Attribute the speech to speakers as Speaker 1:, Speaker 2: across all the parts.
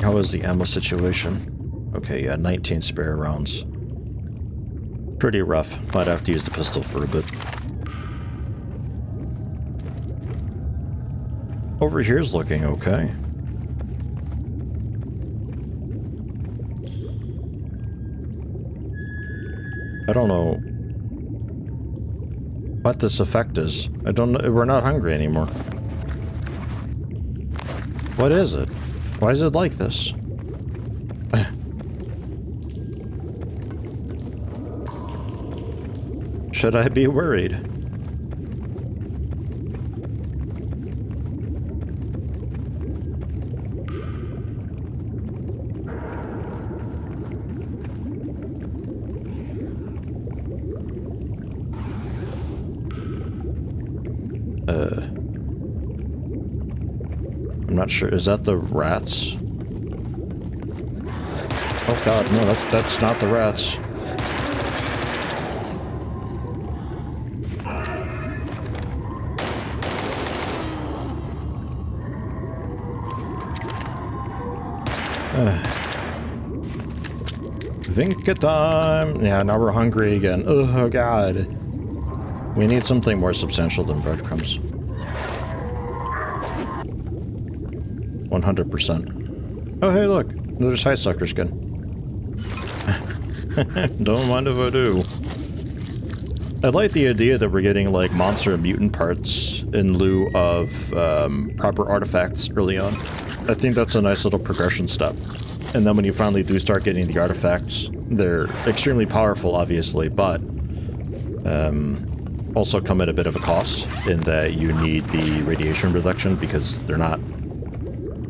Speaker 1: How is the ammo situation? Okay, yeah, 19 spare rounds. Pretty rough. Might have to use the pistol for a bit. Over here's looking okay. I don't know what this effect is. I don't know. We're not hungry anymore. What is it? Why is it like this? Should I be worried? Uh, I'm not sure. Is that the rats? Oh god, no, that's that's not the rats. Vinca time! Yeah, now we're hungry again. Oh god. We need something more substantial than breadcrumbs. 100%. Oh hey look, another Psy sucker skin. Don't mind if I do. I like the idea that we're getting like monster and mutant parts in lieu of um, proper artifacts early on. I think that's a nice little progression step. And then when you finally do start getting the artifacts, they're extremely powerful, obviously, but um, also come at a bit of a cost in that you need the radiation reduction because they're not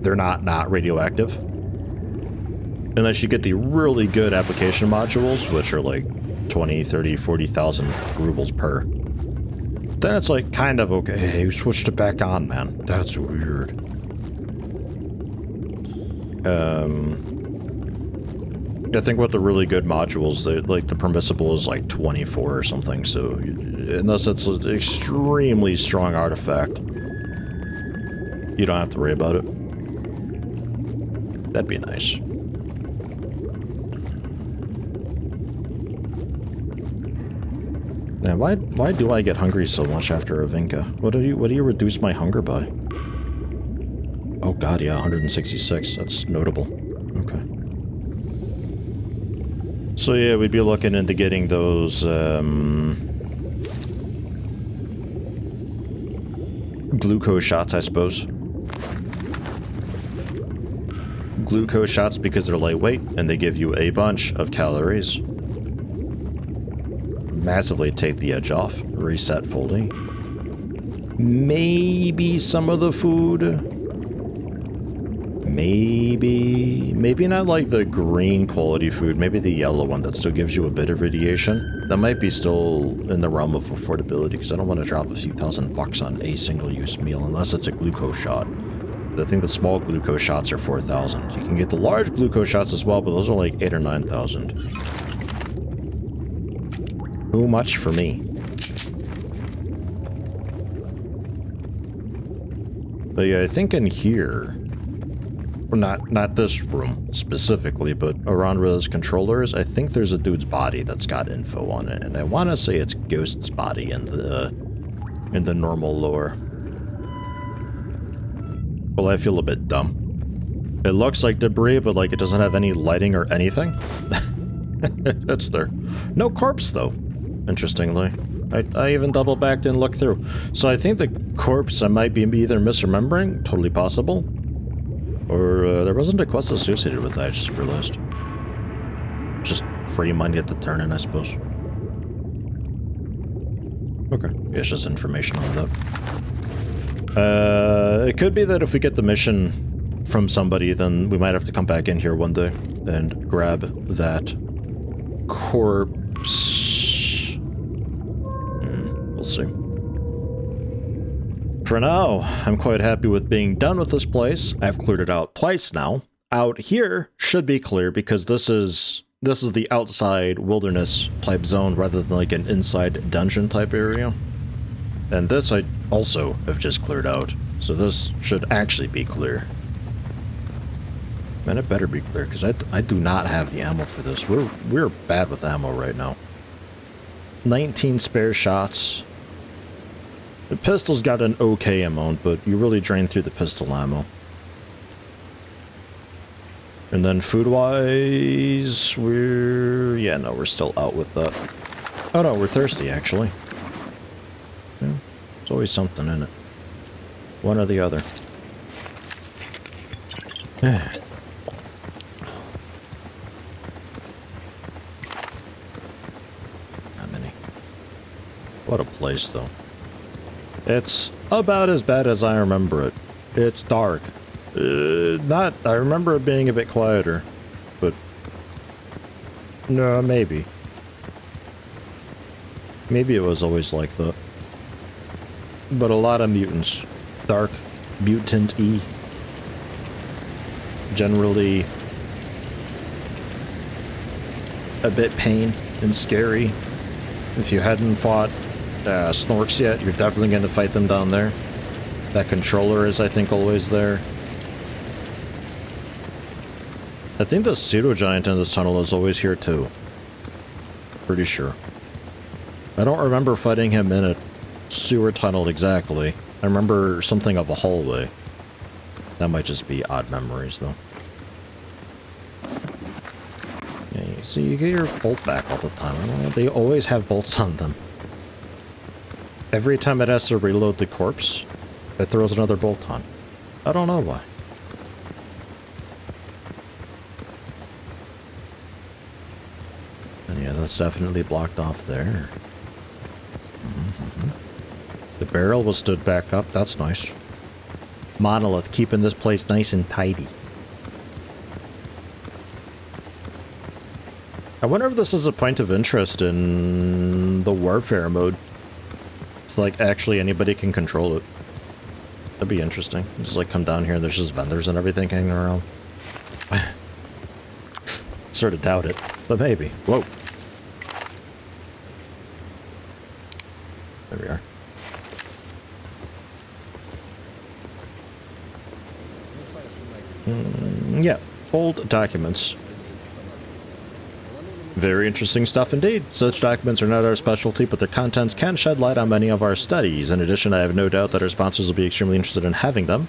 Speaker 1: they're not not radioactive. Unless you get the really good application modules, which are like 20, 30, 40,000 rubles per. Then it's like kind of okay, you switched it back on, man. That's weird. Um, I think with the really good modules, they, like the permissible is like 24 or something. So unless it's an extremely strong artifact, you don't have to worry about it. That'd be nice. Now, why why do I get hungry so much after a Vinca? What do you what do you reduce my hunger by? Oh god, yeah, 166. That's notable. Okay. So yeah, we'd be looking into getting those um, glucose shots, I suppose. Glucose shots because they're lightweight and they give you a bunch of calories. Massively take the edge off. Reset fully. Maybe some of the food maybe, maybe not like the green quality food, maybe the yellow one that still gives you a bit of radiation. That might be still in the realm of affordability because I don't want to drop a few thousand bucks on a single use meal unless it's a glucose shot. I think the small glucose shots are 4,000. You can get the large glucose shots as well, but those are like 8 or 9,000. Too much for me. But yeah, I think in here, well, not not this room specifically, but around where those controllers, I think there's a dude's body that's got info on it, and I want to say it's Ghost's body in the in the normal lore. Well, I feel a bit dumb. It looks like debris, but like it doesn't have any lighting or anything. it's there. No corpse though. Interestingly. I, I even double backed and looked through. So I think the corpse I might be either misremembering, totally possible, or uh, there wasn't a quest associated with that, I just realized. Just free money at the turn in, I suppose. Okay, yeah, it's just information on that. Uh, it could be that if we get the mission from somebody, then we might have to come back in here one day and grab that corpse. Hmm, we'll see. For now, I'm quite happy with being done with this place. I've cleared it out twice now. Out here should be clear because this is this is the outside wilderness type zone rather than like an inside dungeon type area. And this I also have just cleared out. So this should actually be clear. Man, it better be clear, because I, I do not have the ammo for this. We're, we're bad with ammo right now. 19 spare shots. The pistol's got an okay amount, but you really drain through the pistol ammo. And then food-wise, we're... Yeah, no, we're still out with that. Oh no, we're thirsty, actually. There's always something in it. One or the other. Not many. What a place, though. It's about as bad as I remember it. It's dark. Uh, not, I remember it being a bit quieter, but no, maybe. Maybe it was always like that. But a lot of mutants. Dark, mutant-y. Generally a bit pain and scary. If you hadn't fought uh, Snorks yet, you're definitely going to fight them down there. That controller is, I think, always there. I think the pseudo giant in this tunnel is always here too. Pretty sure. I don't remember fighting him in a sewer tunnel exactly. I remember something of a hallway. That might just be odd memories though. Yeah, so you get your bolt back all the time. They always have bolts on them. Every time it has to reload the corpse, it throws another bolt on. I don't know why. And yeah, that's definitely blocked off there. Barrel was stood back up. That's nice. Monolith keeping this place nice and tidy. I wonder if this is a point of interest in the warfare mode. It's like actually anybody can control it. That'd be interesting. Just like come down here and there's just vendors and everything hanging around. sort of doubt it, but maybe. Whoa. There we are. Mm, yeah, documents. Very interesting stuff indeed. Such documents are not our specialty, but their contents can shed light on many of our studies. In addition, I have no doubt that our sponsors will be extremely interested in having them.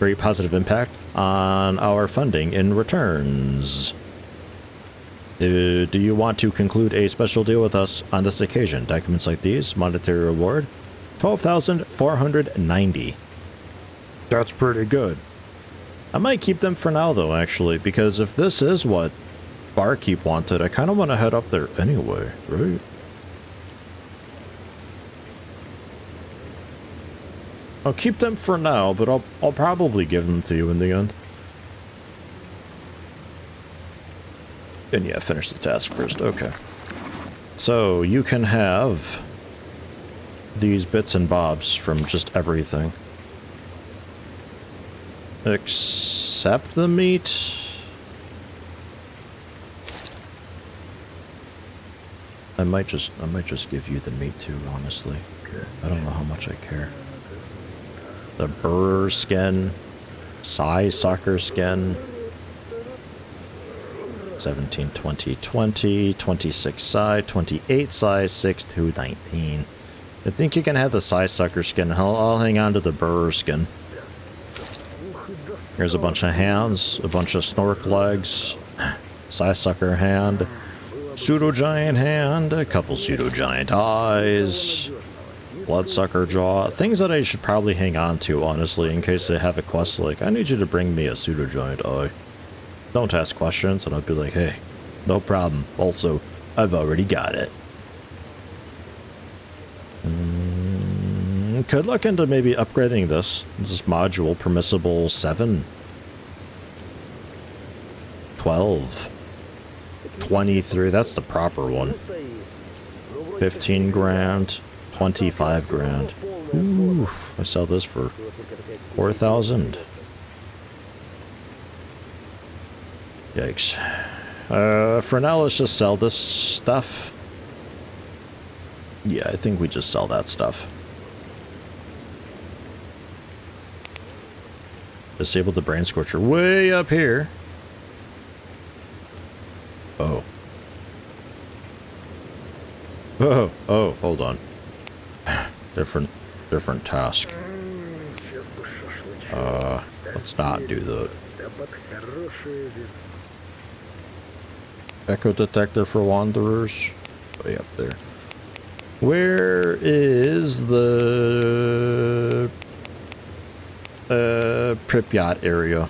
Speaker 1: Very positive impact on our funding in returns. Uh, do you want to conclude a special deal with us on this occasion? Documents like these, monetary reward, 12,490. That's pretty good. I might keep them for now though, actually, because if this is what Barkeep wanted, I kind of want to head up there anyway, right? I'll keep them for now, but I'll, I'll probably give them to you in the end. And yeah, finish the task first. Okay. So you can have these bits and bobs from just everything. Except the meat. I might just I might just give you the meat too, honestly. I don't know how much I care. The burer skin, Psy sucker skin. 17, 20, 20, 26 size, 28 size, 6 to 19. I think you can have the Psy sucker skin. I'll, I'll hang on to the burer skin. Here's a bunch of hands, a bunch of snork legs, sucker hand, pseudo giant hand, a couple pseudo giant eyes, bloodsucker jaw, things that I should probably hang on to, honestly, in case they have a quest like, I need you to bring me a pseudo giant eye. Don't ask questions, and I'll be like, hey, no problem. Also, I've already got it. Could look into maybe upgrading this. This module, permissible 7. 12. 23, that's the proper one. 15 grand, 25 grand. Ooh, I sell this for 4,000. Yikes. Uh, for now, let's just sell this stuff. Yeah, I think we just sell that stuff. Disabled the Brain Scorcher way up here. Oh. Oh, oh, hold on. different, different task. Uh, let's not do the... Echo detector for wanderers. Way up there. Where is the uh, Pripyat area?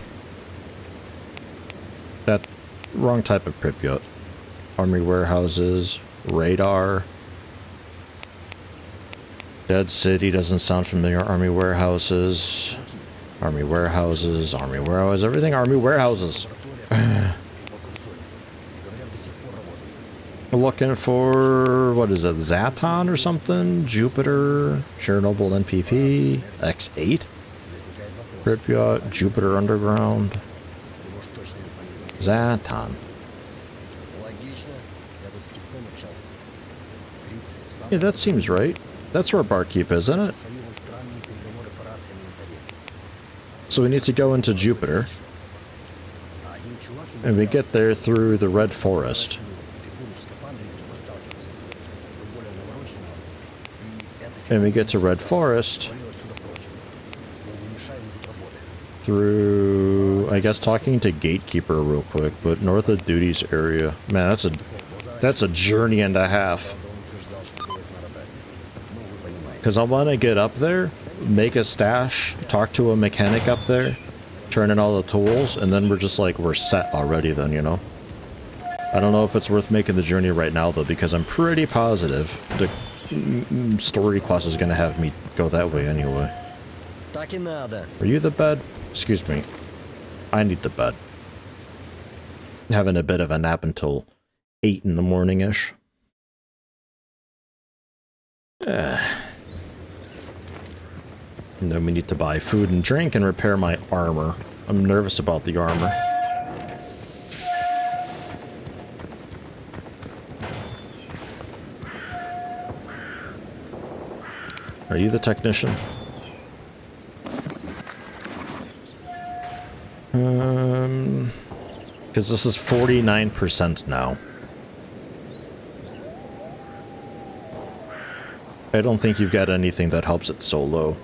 Speaker 1: That wrong type of Pripyat. Army warehouses, radar. Dead City doesn't sound familiar. Army warehouses. Army warehouses, army warehouses, everything army warehouses. Looking for, what is it, Zaton or something? Jupiter, Chernobyl NPP, X8? Pripyat, Jupiter Underground. Zaton. Yeah, that seems right. That's where Barkeep is, isn't it? So we need to go into Jupiter. And we get there through the Red Forest. And we get to Red Forest through, I guess, talking to Gatekeeper real quick, but north of Duty's area. Man, that's a that's a journey and a half. Because I want to get up there, make a stash, talk to a mechanic up there, turn in all the tools, and then we're just like, we're set already then, you know? I don't know if it's worth making the journey right now, though, because I'm pretty positive the mm, story quest is going to have me go that way anyway. Are you the bed? Excuse me. I need the bed. Having a bit of a nap until 8 in the morning-ish. And then we need to buy food and drink and repair my armor. I'm nervous about the armor. Are you the technician? This is 49% now. I don't think you've got anything that helps it so low.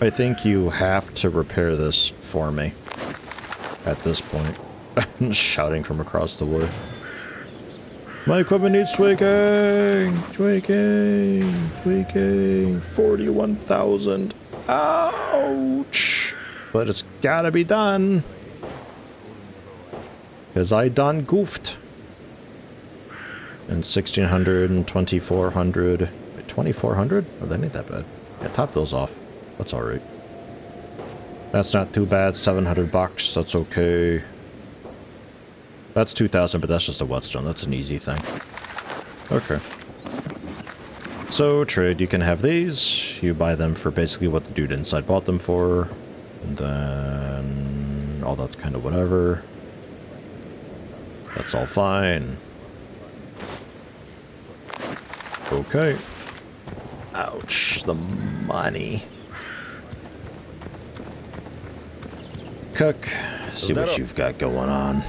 Speaker 1: I think you have to repair this for me. At this point. shouting from across the wood. My equipment needs tweaking! Tweaking! Tweaking! 41,000. Ah! Ouch! But it's gotta be done. Because I done goofed. And 1600 and 2400. 2400? Oh, that ain't that bad. Yeah, top those off. That's alright. That's not too bad. 700 bucks. That's okay. That's 2,000, but that's just a whetstone. That's an easy thing. Okay. So, trade. You can have these. You buy them for basically what the dude inside bought them for. And then... All that's kind of whatever. That's all fine. Okay. Ouch. The money. Cook, see what you've got going on.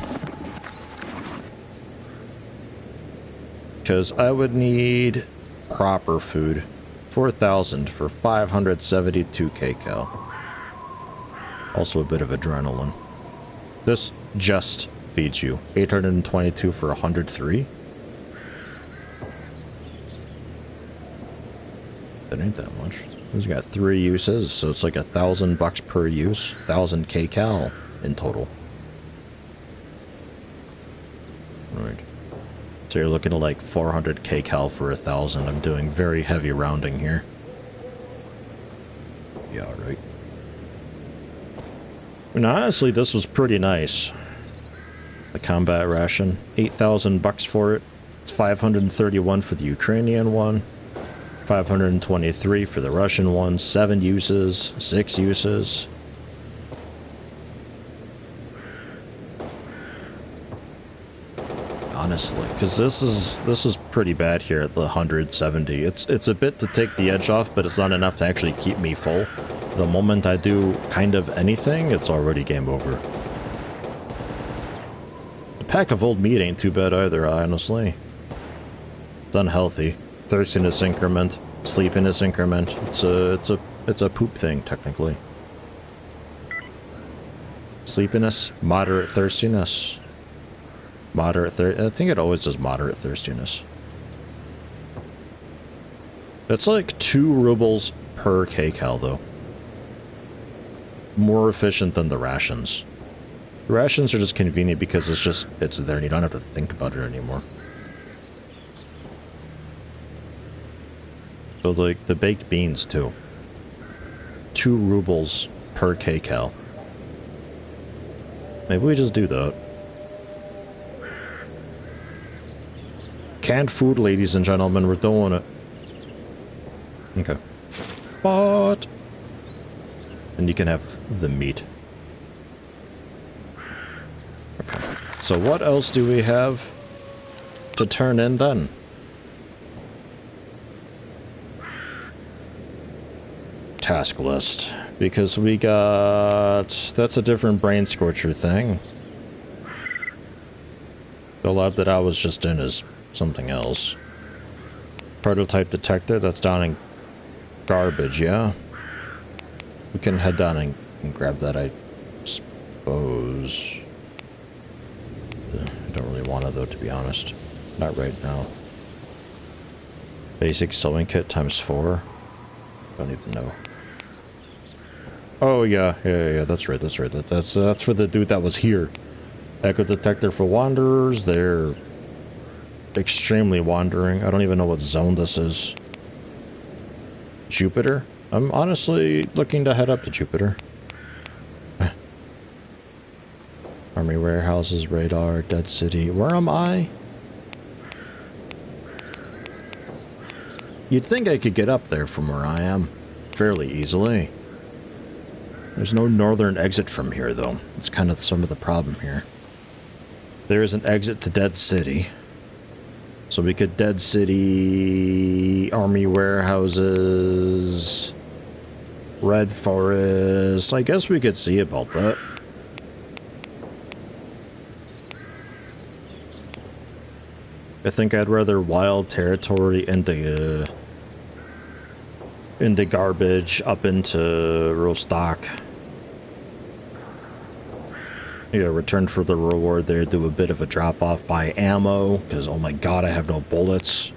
Speaker 1: Because I would need proper food. 4,000 for 572 kcal. Also a bit of adrenaline. This just feeds you. 822 for 103. That ain't that much. He's got three uses, so it's like a thousand bucks per use, thousand kcal in total. Right. So you're looking at like 400 kcal for a thousand. I'm doing very heavy rounding here. Yeah, right. And honestly, this was pretty nice. The combat ration, 8,000 bucks for it. It's 531 for the Ukrainian one. 523 for the Russian one, 7 uses, 6 uses. Honestly, because this is this is pretty bad here at the 170. It's it's a bit to take the edge off, but it's not enough to actually keep me full. The moment I do kind of anything, it's already game over. The pack of old meat ain't too bad either, honestly. It's unhealthy. Thirstiness increment, sleepiness increment. It's a it's a it's a poop thing technically. Sleepiness, moderate thirstiness. Moderate thir I think it always does moderate thirstiness. That's like two rubles per kcal though. More efficient than the rations. The rations are just convenient because it's just, it's there and you don't have to think about it anymore. So like the baked beans too. Two rubles per kcal. Maybe we just do that. Canned food, ladies and gentlemen, we're doing it. Okay. But... And you can have the meat. Okay. So what else do we have to turn in then? Task list. Because we got... That's a different Brain Scorcher thing. The lab that I was just in is something else. Prototype detector, that's down in garbage, yeah? We can head down and, and grab that, I suppose. I don't really want it, though, to be honest. Not right now. Basic sewing kit times four? Don't even know. Oh, yeah, yeah, yeah, that's right, that's right. That, that's, that's for the dude that was here. Echo detector for wanderers. They're extremely wandering. I don't even know what zone this is. Jupiter? I'm honestly looking to head up to Jupiter. Army warehouses, radar, dead city. Where am I? You'd think I could get up there from where I am fairly easily. There's no northern exit from here, though. It's kind of some of the problem here. There is an exit to Dead City. So we could Dead City, Army warehouses, Red Forest. I guess we could see about that. I think I'd rather wild territory into uh, into garbage up into Rostok. Yeah, return for the reward there, do a bit of a drop off, buy ammo, because oh my god, I have no bullets.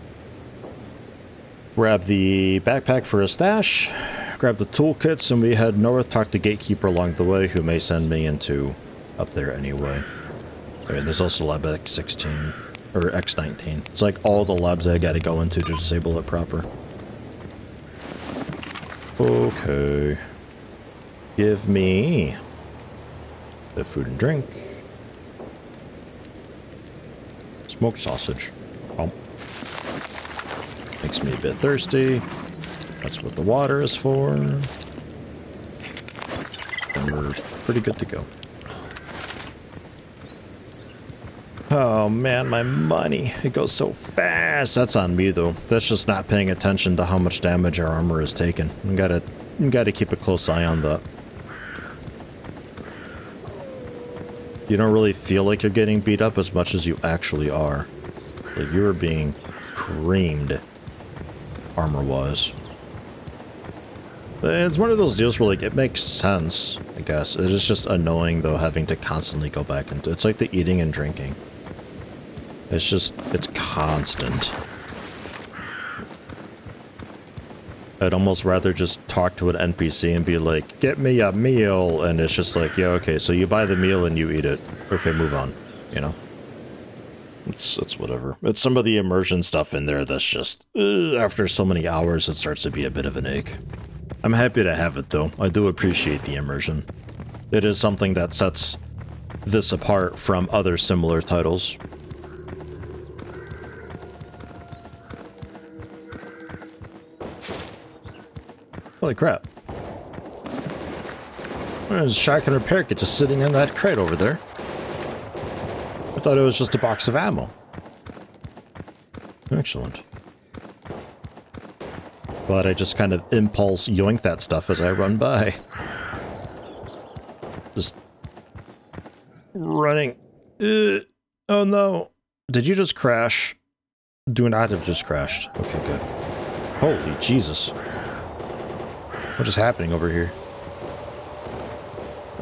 Speaker 1: Grab the backpack for a stash, grab the toolkits, and we head north, talk to Gatekeeper along the way, who may send me into up there anyway. I mean, there's also Lab X16, or X19. It's like all the labs I gotta go into to disable it proper. Okay. Give me the food and drink. Smoked sausage. Bump. Makes me a bit thirsty. That's what the water is for. And we're pretty good to go. Oh man, my money. It goes so fast. That's on me though. That's just not paying attention to how much damage our armor has taken. We gotta, we gotta keep a close eye on that. You don't really feel like you're getting beat up as much as you actually are. Like you're being creamed armor-wise. It's one of those deals where like it makes sense, I guess. It is just annoying though having to constantly go back into it's like the eating and drinking. It's just, it's constant. I'd almost rather just talk to an NPC and be like, get me a meal, and it's just like, yeah, okay, so you buy the meal and you eat it. Okay, move on, you know? It's, it's whatever. It's some of the immersion stuff in there that's just, uh, after so many hours, it starts to be a bit of an ache. I'm happy to have it, though. I do appreciate the immersion. It is something that sets this apart from other similar titles. Holy crap. There's a shotgun repair kit just sitting in that crate over there. I thought it was just a box of ammo. Excellent. But I just kind of impulse yoink that stuff as I run by. Just running. Uh, Oh no. Did you just crash? Do not have just crashed. Okay, good. Holy Jesus. What is happening over here?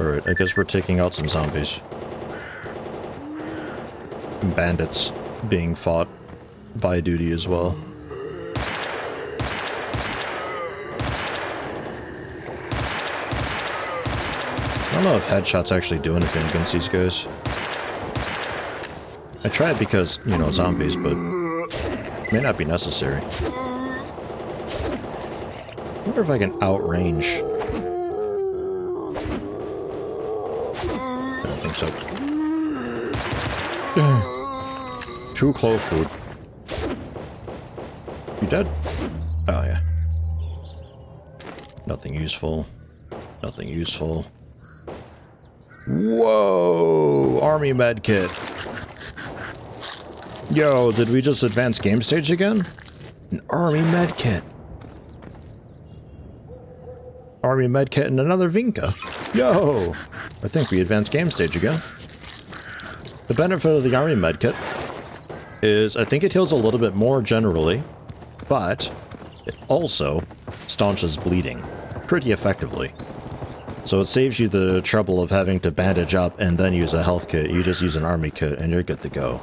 Speaker 1: Alright, I guess we're taking out some zombies. Bandits being fought by duty as well. I don't know if headshots actually do anything against these guys. I tried because, you know, zombies, but may not be necessary. Wonder if I can outrange. I don't think so. Too close, dude. You dead? Oh, yeah. Nothing useful. Nothing useful. Whoa! Army medkit. Yo, did we just advance game stage again? An army medkit. Army medkit and another Vinca. Yo! I think we advanced game stage again. The benefit of the army medkit is I think it heals a little bit more generally, but it also staunches bleeding pretty effectively. So it saves you the trouble of having to bandage up and then use a health kit. You just use an army kit and you're good to go.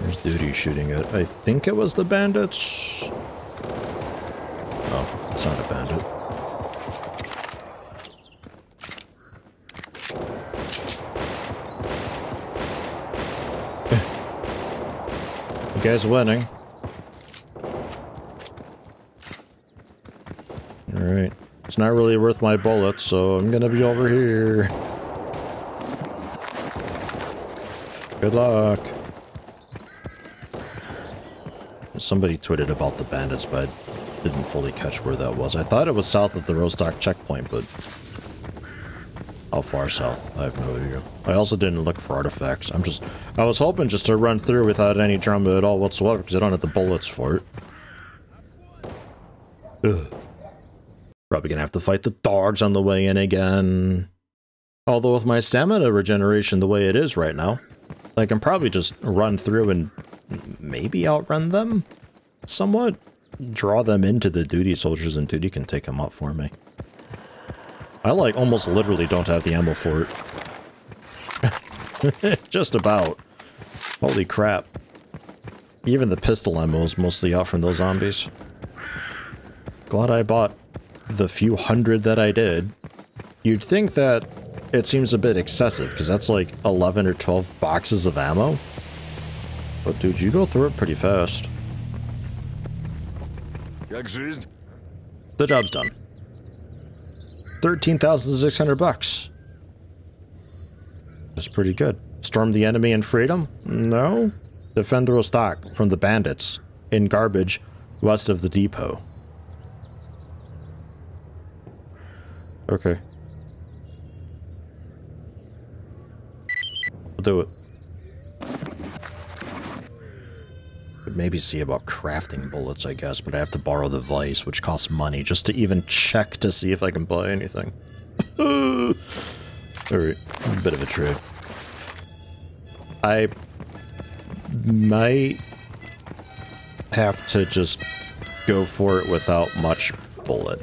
Speaker 1: There's duty shooting it. I think it was the bandits. Oh, it's not a bandit. you guys winning. Alright. It's not really worth my bullets, so I'm gonna be over here. Good luck. Somebody tweeted about the bandits, but I didn't fully catch where that was. I thought it was south of the Rostok checkpoint, but... How far south? I have no idea. I also didn't look for artifacts. I'm just... I was hoping just to run through without any drama at all whatsoever, because I don't have the bullets for it. Ugh. Probably gonna have to fight the dogs on the way in again. Although with my stamina regeneration the way it is right now, I can probably just run through and maybe outrun them somewhat. Draw them into the duty soldiers and duty can take them up for me. I like almost literally don't have the ammo for it. just about. Holy crap. Even the pistol ammo is mostly out from those zombies. Glad I bought the few hundred that I did, you'd think that it seems a bit excessive, because that's like 11 or 12 boxes of ammo. But dude, you go through it pretty fast. The job's done. 13,600 bucks. That's pretty good. Storm the enemy in freedom? No. Defend the Rostok from the bandits in garbage west of the depot. Okay. I'll do it. Maybe see about crafting bullets, I guess, but I have to borrow the vice, which costs money, just to even check to see if I can buy anything. Alright, a bit of a trade. I might have to just go for it without much bullet.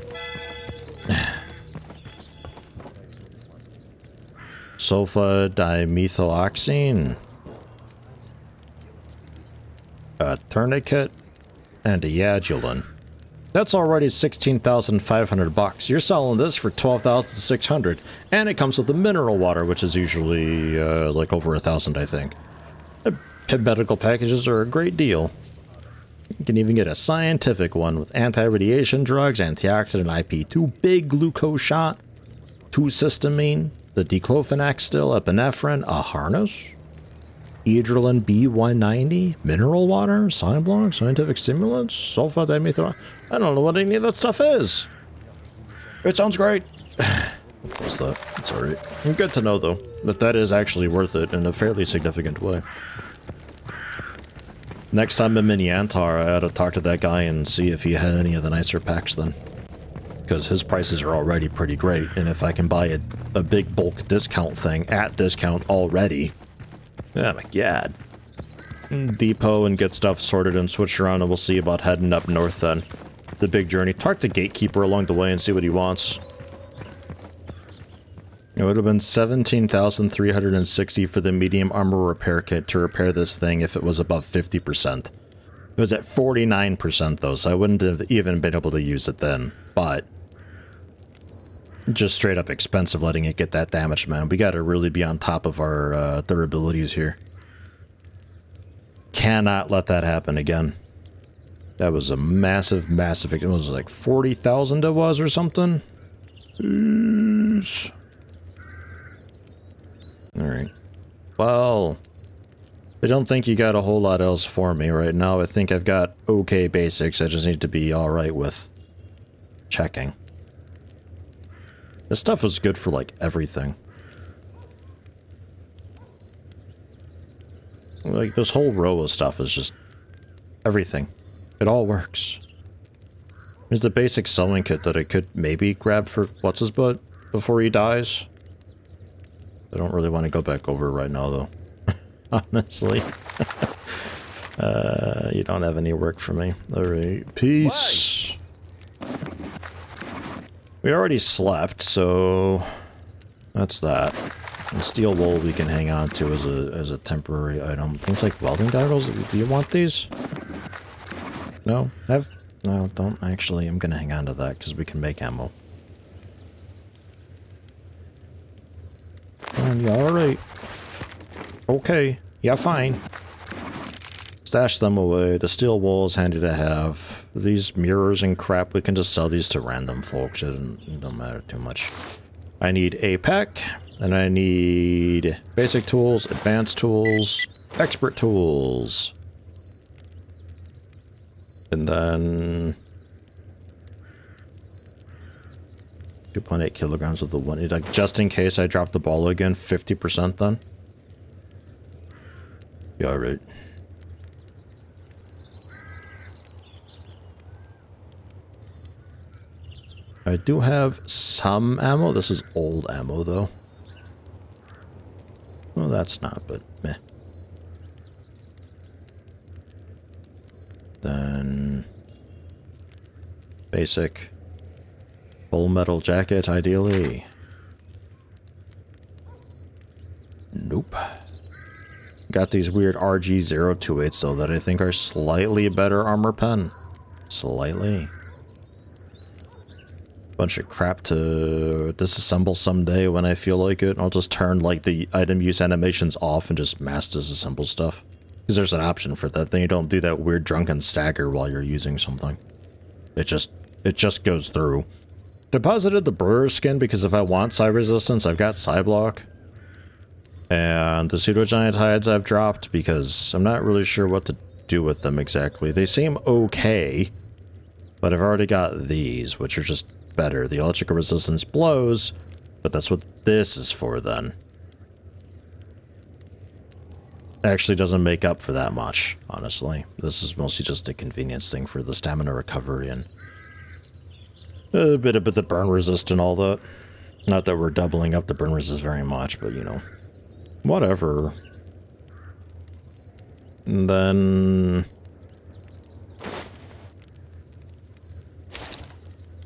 Speaker 1: sulfa dimethoxine, a tourniquet, and a Yadulin. That's already 16,500 bucks. You're selling this for 12,600, and it comes with the mineral water, which is usually uh, like over a thousand, I think. The medical packages are a great deal. You can even get a scientific one with anti-radiation drugs, antioxidant IP2, big glucose shot, 2-cystamine, the diclofenac still, epinephrine, a harness, Edrelin B190, mineral water, psi block, scientific stimulants, sulfa dimethyl. I don't know what any of that stuff is. It sounds great. What's that? It's alright. Good to know, though, that that is actually worth it in a fairly significant way. Next time I'm in Yantar, I ought to talk to that guy and see if he had any of the nicer packs then. because his prices are already pretty great. And if I can buy a, a big bulk discount thing at discount already, oh my god. Depot and get stuff sorted and switched around, and we'll see about heading up north then. The big journey. Talk to Gatekeeper along the way and see what he wants. It would have been 17,360 for the medium armor repair kit to repair this thing if it was above 50%. It was at 49% though, so I wouldn't have even been able to use it then. But just straight up expensive letting it get that damage, man. We gotta really be on top of our uh, durabilities here. Cannot let that happen again. That was a massive, massive... It was like 40,000 it was or something? Yes. Alright. Well... I don't think you got a whole lot else for me right now. I think I've got okay basics. I just need to be alright with checking. This stuff is good for, like, everything. Like, this whole row of stuff is just everything. It all works. There's the basic sewing kit that I could maybe grab for what's-his-butt before he dies. I don't really want to go back over right now, though. Honestly. uh, you don't have any work for me. Alright, peace. We already slept, so that's that. And steel wool we can hang on to as a as a temporary item. Things like welding goggles. Do you want these? No, have no. Don't actually. I'm gonna hang on to that because we can make ammo. And all right. Okay. Yeah, fine. Stash them away. The steel wool is handy to have. These mirrors and crap, we can just sell these to random folks. It don't, don't matter too much. I need a pack, and I need basic tools, advanced tools, expert tools. And then... 2.8 kilograms of the one, like just in case I drop the ball again, 50% then? Yeah, alright. I do have some ammo. This is old ammo, though. Well, that's not, but meh. Then... Basic. Full metal jacket, ideally. Nope. Got these weird RG-028s, though, that I think are slightly better armor pen. Slightly bunch of crap to disassemble someday when I feel like it. I'll just turn like the item use animations off and just mass disassemble stuff. Because there's an option for that. Then you don't do that weird drunken stagger while you're using something. It just it just goes through. Deposited the burer skin because if I want psi resistance, I've got psi block. And the pseudo giant hides I've dropped because I'm not really sure what to do with them exactly. They seem okay, but I've already got these, which are just better. The electrical resistance blows, but that's what this is for then. Actually doesn't make up for that much, honestly. This is mostly just a convenience thing for the stamina recovery and a bit of the burn resist and all that. Not that we're doubling up the burn resist very much, but you know, whatever. And then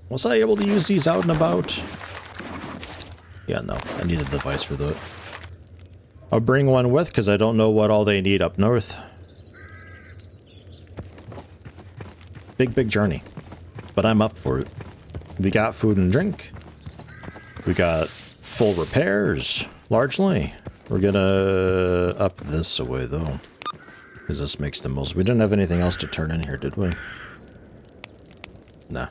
Speaker 1: Was I able to use these out and about? Yeah, no. I need a device for that. I'll bring one with because I don't know what all they need up north. Big, big journey. But I'm up for it. We got food and drink. We got full repairs, largely. We're gonna up this away, though. Because this makes the most... We didn't have anything else to turn in here, did we? Nah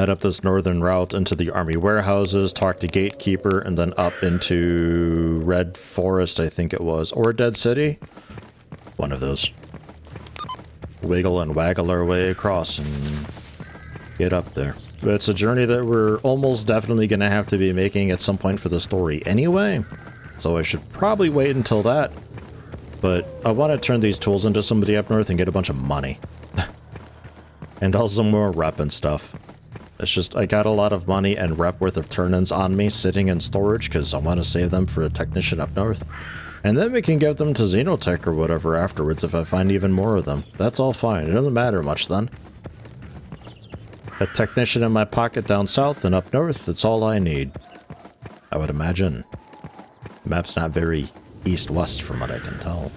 Speaker 1: head up this northern route into the army warehouses, talk to Gatekeeper, and then up into Red Forest, I think it was, or Dead City. One of those. Wiggle and waggle our way across and get up there. But it's a journey that we're almost definitely going to have to be making at some point for the story anyway. So I should probably wait until that. But I want to turn these tools into somebody up north and get a bunch of money. and also more rep and stuff. It's just I got a lot of money and rep worth of turn-ins on me sitting in storage because I want to save them for a technician up north. And then we can give them to Xenotech or whatever afterwards if I find even more of them. That's all fine. It doesn't matter much then. A technician in my pocket down south and up north, that's all I need. I would imagine. The map's not very east-west from what I can tell.